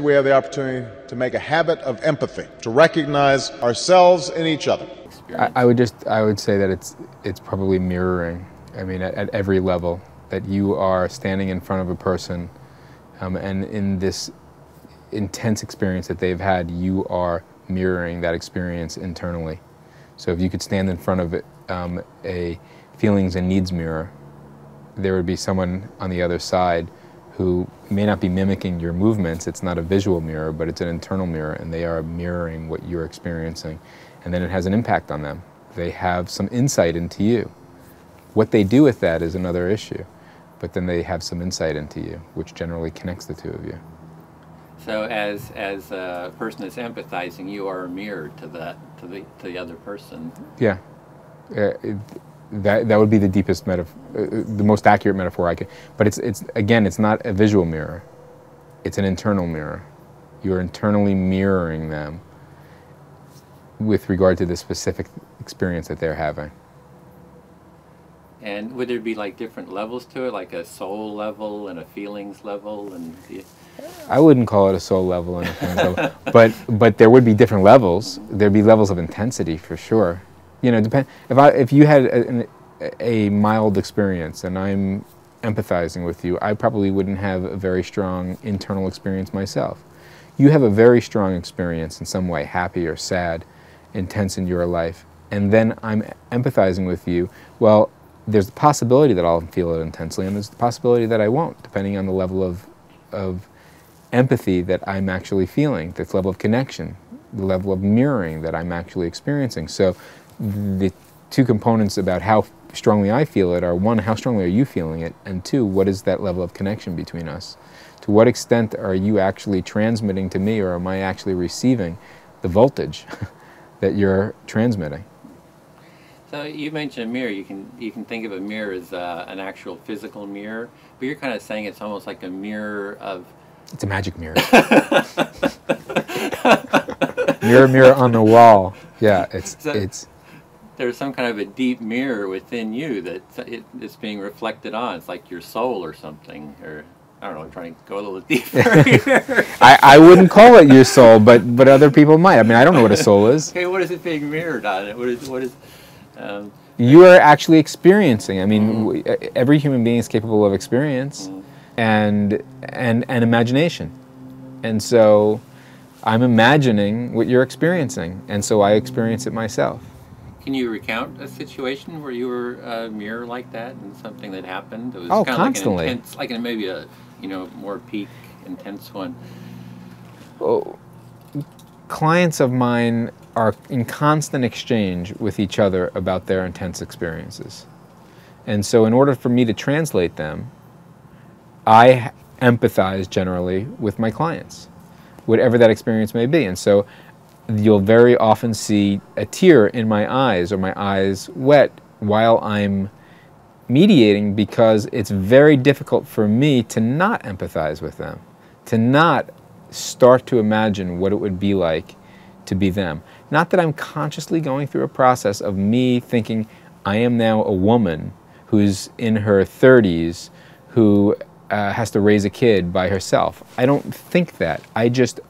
We have the opportunity to make a habit of empathy, to recognize ourselves in each other. I, I would just, I would say that it's, it's probably mirroring. I mean, at, at every level, that you are standing in front of a person, um, and in this intense experience that they've had, you are mirroring that experience internally. So if you could stand in front of um, a feelings and needs mirror, there would be someone on the other side who may not be mimicking your movements. It's not a visual mirror, but it's an internal mirror, and they are mirroring what you're experiencing. And then it has an impact on them. They have some insight into you. What they do with that is another issue, but then they have some insight into you, which generally connects the two of you. So as as a person that's empathizing, you are a mirror to that to the to the other person. Yeah. Uh, it, that that would be the deepest metaphor, uh, the most accurate metaphor I can. But it's it's again, it's not a visual mirror. It's an internal mirror. You're internally mirroring them with regard to the specific experience that they're having. And would there be like different levels to it, like a soul level and a feelings level, and the, I wouldn't call it a soul level and a feelings level, but but there would be different levels. There'd be levels of intensity for sure. You know, depend if I if you had a, a mild experience and I'm empathizing with you, I probably wouldn't have a very strong internal experience myself. You have a very strong experience in some way, happy or sad, intense in your life, and then I'm empathizing with you. Well, there's the possibility that I'll feel it intensely, and there's the possibility that I won't, depending on the level of, of empathy that I'm actually feeling, the level of connection, the level of mirroring that I'm actually experiencing. So the two components about how strongly I feel it are one, how strongly are you feeling it? And two, what is that level of connection between us? To what extent are you actually transmitting to me or am I actually receiving the voltage that you're transmitting? So you mentioned a mirror. You can you can think of a mirror as uh, an actual physical mirror, but you're kind of saying it's almost like a mirror of. It's a magic mirror. mirror, mirror on the wall. Yeah, it's so it's. There's some kind of a deep mirror within you that it, it's being reflected on. It's like your soul or something, or I don't know. I'm trying to go a little deeper. I, I wouldn't call it your soul, but but other people might. I mean, I don't know what a soul is. Okay, what is it being mirrored on? What is what is um, you are actually experiencing. I mean, mm. every human being is capable of experience mm. and, and, and imagination. And so I'm imagining what you're experiencing, and so I experience it myself. Can you recount a situation where you were a mirror like that and something that happened? It was oh, kind constantly. Like, an intense, like maybe a you know more peak, intense one. Oh, clients of mine are in constant exchange with each other about their intense experiences. And so, in order for me to translate them, I empathize generally with my clients, whatever that experience may be. And so, you'll very often see a tear in my eyes or my eyes wet while I'm mediating because it's very difficult for me to not empathize with them, to not start to imagine what it would be like to be them. Not that I'm consciously going through a process of me thinking I am now a woman who's in her 30s who uh, has to raise a kid by herself. I don't think that. I just,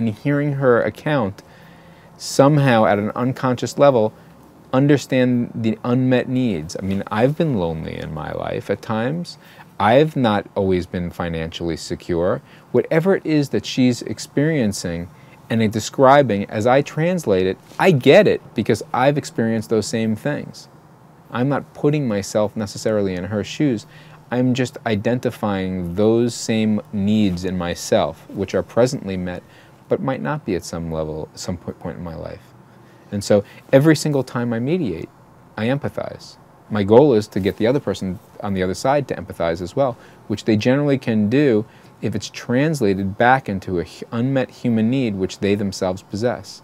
in hearing her account, somehow at an unconscious level, understand the unmet needs. I mean, I've been lonely in my life at times. I've not always been financially secure. Whatever it is that she's experiencing, and describing, as I translate it, I get it because I've experienced those same things. I'm not putting myself necessarily in her shoes. I'm just identifying those same needs in myself, which are presently met, but might not be at some level, some point in my life. And so every single time I mediate, I empathize. My goal is to get the other person on the other side to empathize as well, which they generally can do if it's translated back into an unmet human need which they themselves possess.